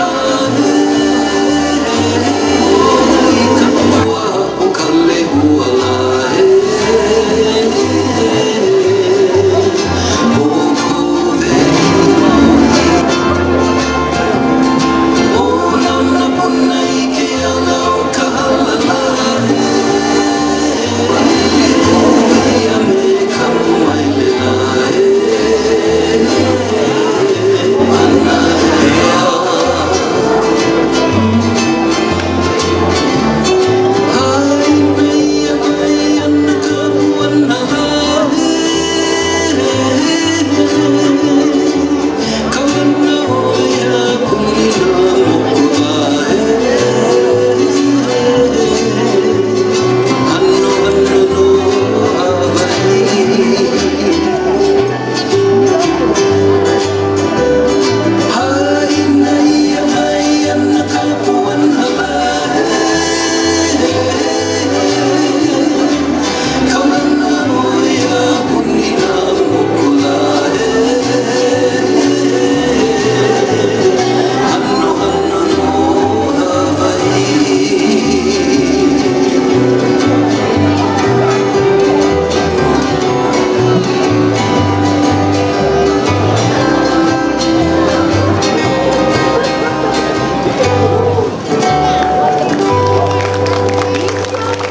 아